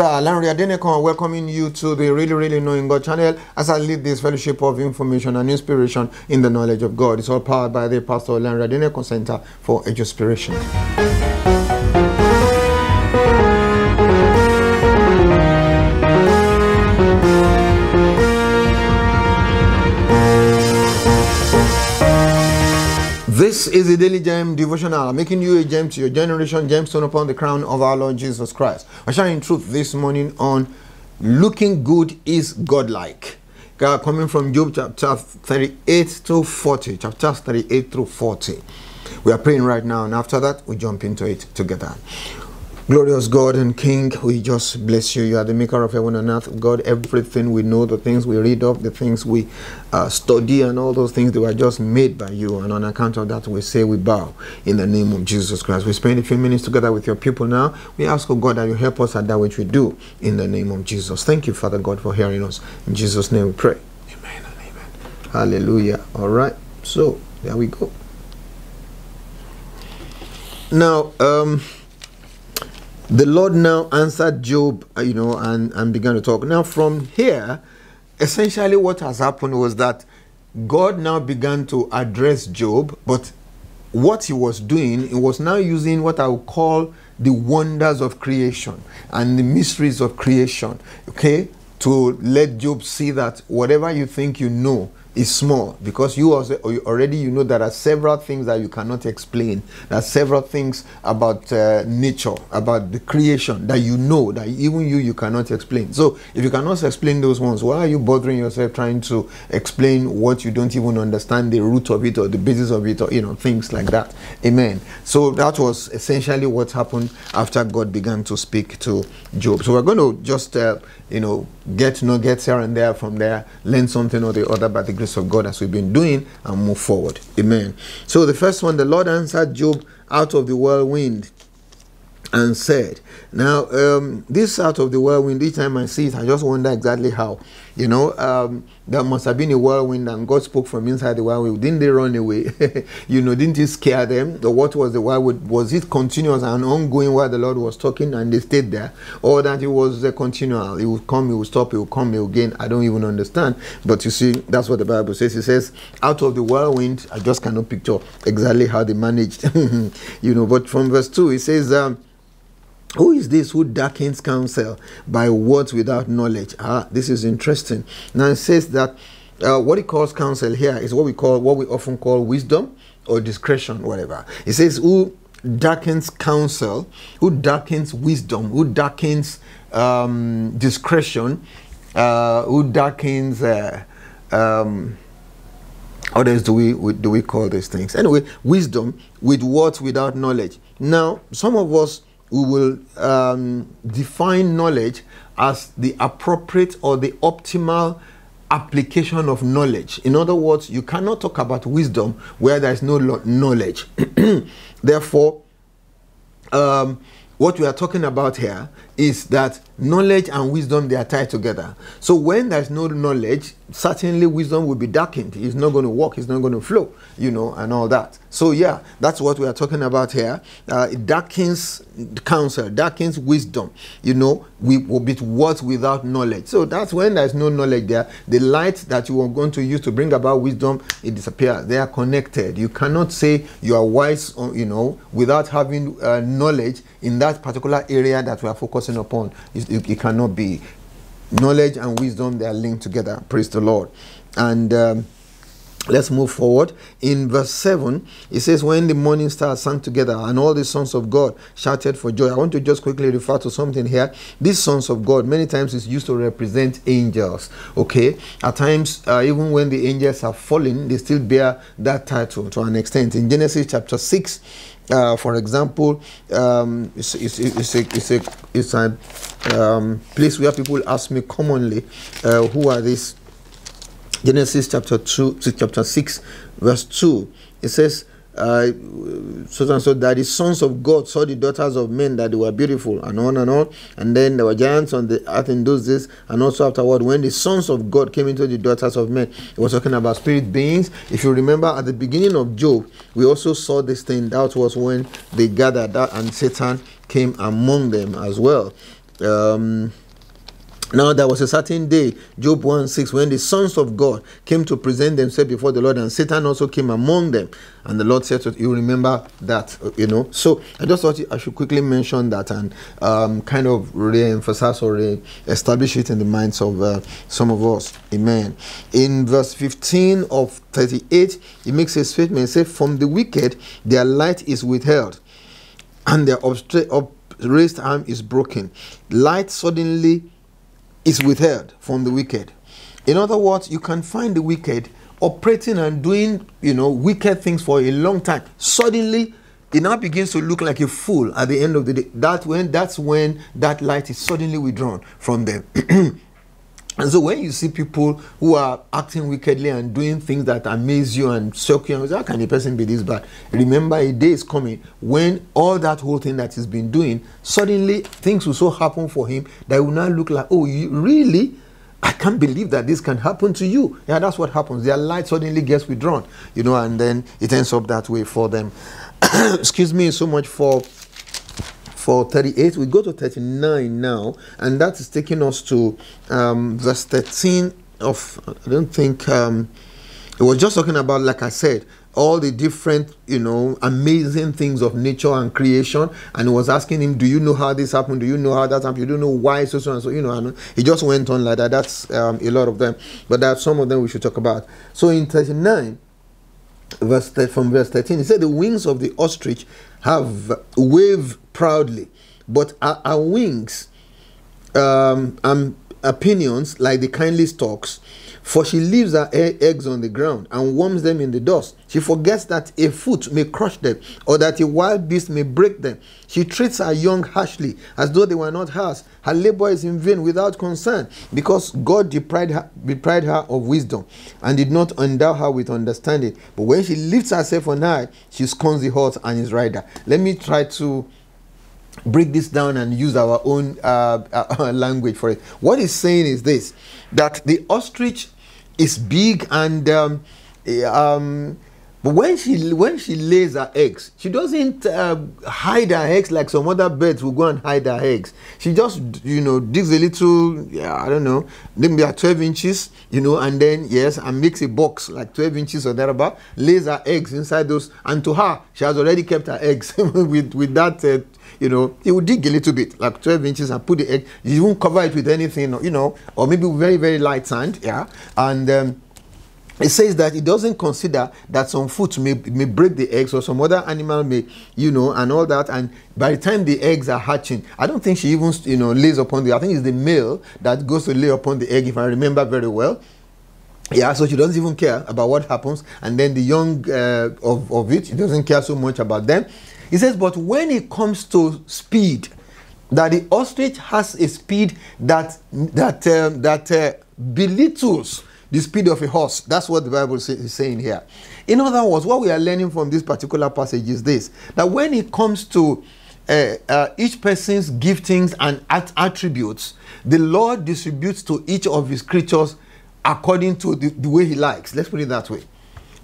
Brother Lanre Adenekan welcoming you to the Really Really Knowing God channel as I lead this fellowship of information and inspiration in the knowledge of God. It's all powered by the Pastor Lanre Adenekan Center for Inspiration. This is the Daily Gem Devotional, making you a gem to your generation, gemstone upon the crown of our Lord Jesus Christ. We're sharing truth this morning on looking good is godlike. Coming from Job chapter 38 to 40, chapter 38 through 40. We are praying right now, and after that, we jump into it together. Glorious God and King, we just bless you. You are the maker of heaven and earth. God, everything we know, the things we read of, the things we uh, study, and all those things, they were just made by you. And on account of that, we say we bow in the name of Jesus Christ. We spend a few minutes together with your people now. We ask, oh God, that you help us at that which we do in the name of Jesus. Thank you, Father God, for hearing us. In Jesus' name we pray. Amen and amen. Hallelujah. All right. So, there we go. Now, um, the Lord now answered Job, uh, you know, and, and began to talk. Now, from here, essentially what has happened was that God now began to address Job, but what he was doing, he was now using what I would call the wonders of creation and the mysteries of creation, okay, to let Job see that whatever you think you know, is small because you also already you know there are several things that you cannot explain. There are several things about uh, nature about the creation that you know that even you you cannot explain. So if you cannot explain those ones why are you bothering yourself trying to explain what you don't even understand the root of it or the basis of it or you know things like that? Amen. So that was essentially what happened after god began to speak to job. So we're going to just uh, you know get nuggets here and there from there learn something or the other by the grace of God as we've been doing and move forward. Amen. So the first one, the Lord answered Job out of the whirlwind and said, Now, um, this out of the whirlwind, each time I see it, I just wonder exactly how. You know, um, there must have been a whirlwind and God spoke from inside the whirlwind. Didn't they run away? you know, didn't it scare them? Or what was the whirlwind? Was it continuous and ongoing while the Lord was talking and they stayed there? Or that it was a continual? It would come, it would stop, it would come, again. I don't even understand. But you see, that's what the Bible says. It says, out of the whirlwind, I just cannot picture exactly how they managed. you know, but from verse 2, it says, um, who is this who darkens counsel by words without knowledge? Ah, this is interesting. Now it says that uh, what he calls counsel here is what we call what we often call wisdom or discretion, whatever. It says who darkens counsel, who darkens wisdom, who darkens um, discretion, uh, who darkens. Uh, um, do we do we call these things? Anyway, wisdom with words without knowledge. Now, some of us we will um, define knowledge as the appropriate or the optimal application of knowledge. In other words, you cannot talk about wisdom where there is no knowledge. Therefore, um, what we are talking about here is that knowledge and wisdom they are tied together. So when there's no knowledge, certainly wisdom will be darkened. It's not going to work. It's not going to flow, you know, and all that. So yeah, that's what we are talking about here. Uh, it darkens counsel, darkens wisdom. You know, we will be words without knowledge. So that's when there's no knowledge there. The light that you are going to use to bring about wisdom, it disappears. They are connected. You cannot say you are wise, you know, without having uh, knowledge in that particular area that we are focusing upon. It, it, it cannot be. Knowledge and wisdom, they are linked together. Praise the Lord. And um, let's move forward. In verse 7, it says, When the morning stars sang together and all the sons of God shouted for joy. I want to just quickly refer to something here. These sons of God, many times, is used to represent angels. Okay? At times, uh, even when the angels are fallen, they still bear that title to an extent. In Genesis chapter 6, uh, for example, um, it's, it's, it's, a, it's, a, it's a um, place where people ask me commonly, uh, who are these? Genesis chapter 2, chapter 6, verse 2. It says, uh, so and so that the sons of God saw the daughters of men that they were beautiful and on and on. And then there were giants on the earth in those days. And also afterward, when the sons of God came into the daughters of men, it was talking about spirit beings. If you remember at the beginning of Job, we also saw this thing. That was when they gathered that and Satan came among them as well. Um, now there was a certain day, Job 1 6, when the sons of God came to present themselves before the Lord, and Satan also came among them. And the Lord said to you remember that, you know. So I just thought I should quickly mention that and um, kind of re-emphasize or re-establish it in the minds of uh, some of us. Amen. In verse 15 of 38, he makes a statement. say, From the wicked their light is withheld, and their upraised arm is broken. Light suddenly is withheld from the wicked. In other words, you can find the wicked operating and doing, you know, wicked things for a long time. Suddenly, it now begins to look like a fool at the end of the day. That when that's when that light is suddenly withdrawn from them. And so when you see people who are acting wickedly and doing things that amaze you and shock you, and say, how can a person be this bad? Remember, a day is coming when all that whole thing that he's been doing, suddenly things will so happen for him that will now look like, oh, you really? I can't believe that this can happen to you. Yeah, that's what happens. Their light suddenly gets withdrawn, you know, and then it ends up that way for them. Excuse me so much for for 38 we go to 39 now and that is taking us to um, verse 13 of i don't think um, it was just talking about like i said all the different you know amazing things of nature and creation and he was asking him do you know how this happened? Do you know how that happened? You don't know why so so and so you know and he just went on like that. That's um, a lot of them but are some of them we should talk about. So in 39 verse from verse 13 he said the wings of the ostrich have waved proudly, but our, our wings um, and opinions like the kindly stork's for she leaves her eggs on the ground and warms them in the dust. She forgets that a foot may crush them or that a wild beast may break them. She treats her young harshly as though they were not hers. Her labor is in vain without concern because God deprived her, deprived her of wisdom and did not endow her with understanding. But when she lifts herself on high, she scorns the horse and his rider. Let me try to break this down and use our own uh, uh, language for it. What he's saying is this that the ostrich is big and um, um, but when she when she lays her eggs, she doesn't uh, hide her eggs like some other birds will go and hide her eggs. She just you know digs a little, yeah, I don't know, maybe at 12 inches, you know, and then yes, and makes a box like 12 inches or thereabout, lays her eggs inside those, and to her, she has already kept her eggs with with that. Uh, you know, he would dig a little bit, like 12 inches, and put the egg. You won't cover it with anything, you know, or maybe very, very light sand, yeah. And um, it says that it doesn't consider that some food may, may break the eggs or some other animal may, you know, and all that. And by the time the eggs are hatching, I don't think she even, you know, lays upon the, I think it's the male that goes to lay upon the egg, if I remember very well. Yeah, so she doesn't even care about what happens. And then the young uh, of, of it, she doesn't care so much about them. He says, but when it comes to speed, that the ostrich has a speed that, that, um, that uh, belittles the speed of a horse. That's what the Bible say, is saying here. In other words, what we are learning from this particular passage is this that when it comes to uh, uh, each person's giftings and at- attributes, the Lord distributes to each of his creatures according to the, the way he likes. Let's put it that way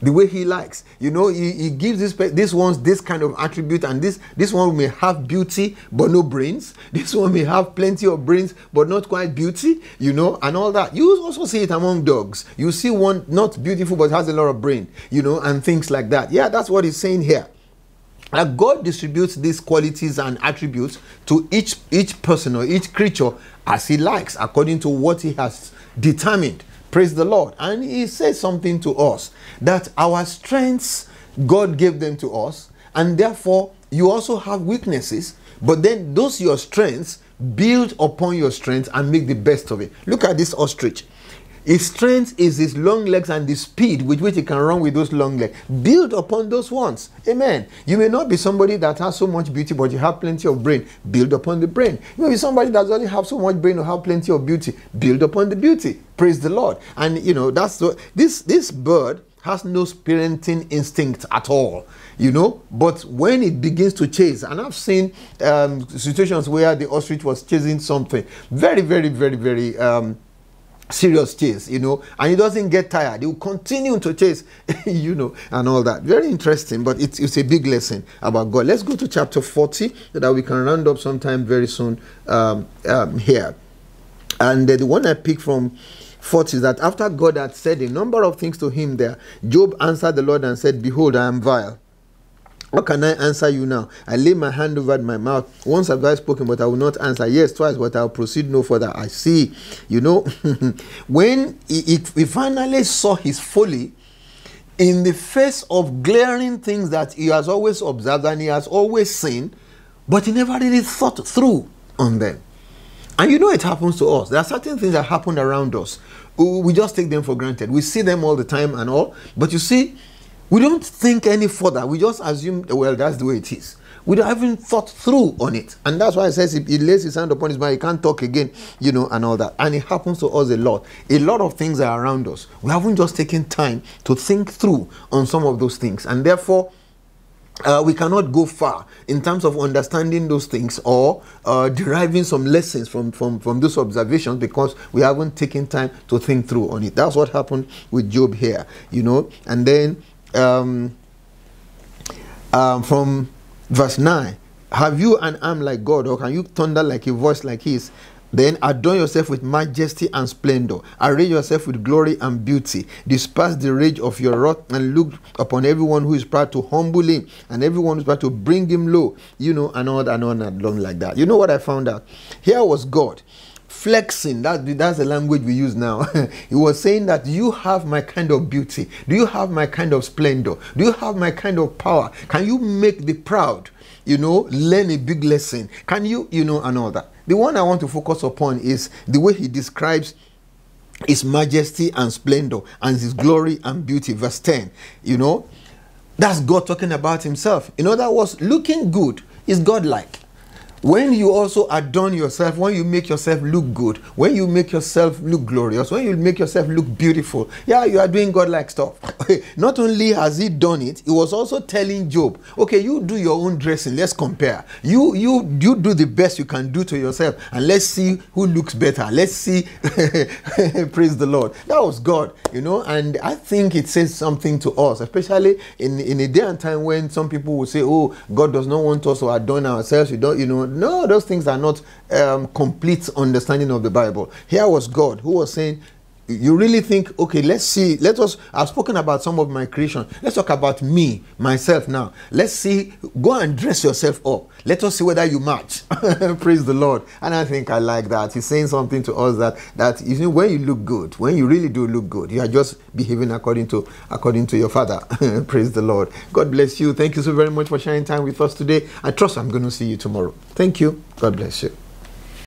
the way he likes. You know, he, he gives this this one's this kind of attribute, and this this one may have beauty but no brains. This one may have plenty of brains but not quite beauty. You know, and all that. You also see it among dogs. You see one not beautiful but has a lot of brain. You know, and things like that. Yeah, that's what he's saying here. That God distributes these qualities and attributes to each each person or each creature as He likes, according to what He has determined. Praise the Lord. And he says something to us that our strengths, God gave them to us, and therefore you also have weaknesses, but then those your strengths build upon your strengths and make the best of it. Look at this ostrich. His strength is his long legs and the speed with which he can run with those long legs. Build upon those ones. Amen. You may not be somebody that has so much beauty, but you have plenty of brain. Build upon the brain. You may be somebody that doesn't have so much brain or have plenty of beauty. Build upon the beauty. Praise the Lord. And you know, that's so this this bird has no parenting instinct at all you know but when it begins to chase and i've seen um, situations where the ostrich was chasing something very very very very um, serious chase, you know, and he doesn't get tired. He will continue to chase, you know, and all that. Very interesting, but it's, it's a big lesson about God. Let's go to chapter 40 so that we can round up sometime very soon um, um, here. And uh, the one I picked from 40 is that after God had said a number of things to him there, Job answered the Lord and said, Behold, I am vile. What can I answer you now? I lay my hand over my mouth. Once have I spoken, but I will not answer. Yes, twice, but I'll proceed no further. I see. You know, when he, he, finally saw his folly, in the face of glaring things that he has always observed and he has always seen, but he never really thought through on them. And you know it happens to us. There are certain things that happen around us. We just take them for granted. We see them all the time and all. But you see, we don't think any further. We just assume, well, that's the way it is. We haven't thought through on it. And that's why it says he lays his hand upon his mind, he can't talk again, you know, and all that. And it happens to us a lot. A lot of things are around us. We haven't just taken time to think through on some of those things. And therefore, uh, we cannot go far in terms of understanding those things or uh, deriving some lessons from, from, from those observations because we haven't taken time to think through on it. That's what happened with Job here, you know. And then um, um, from verse 9 Have you an arm like God, or can you thunder like a voice like His? Then adorn yourself with majesty and splendor. Array yourself with glory and beauty. Disperse the rage of your wrath and look upon everyone who is proud to humble him and everyone who is proud to bring him low. You know, and on and on and on like that. You know what I found out? Here was God flexing that that's the language we use now. He was saying that you have my kind of beauty? Do you have my kind of splendor? Do you have my kind of power? Can you make the proud you know learn a big lesson? Can you you know that? The one i want to focus upon is the way he describes his majesty and splendor and his glory and beauty. Verse 10 you know that's god talking about himself. In other words looking good is god like when you also adorn yourself, when you make yourself look good, when you make yourself look glorious, when you make yourself look beautiful, yeah, you are doing God-like stuff. Not only has he done it, he was also telling Job, okay, you do your own dressing, let's compare. You you you do the best you can do to yourself, and let's see who looks better. Let's see, praise the Lord. That was God, you know, and I think it says something to us, especially in in a day and time when some people will say, oh, God does not want us to adorn ourselves. You don't, you know no, those things are not um, complete understanding of the Bible. Here was God who was saying, you really think okay let's see let us i've spoken about some of my creation. Let's talk about me myself now. Let's see go and dress yourself up. Let us see whether you match. Praise the lord. And i think i like that. He's saying something to us that that you know when you look good when you really do look good you are just behaving according to according to your father. Praise the lord. God bless you. Thank you so very much for sharing time with us today. I trust i'm going to see you tomorrow. Thank you. God bless you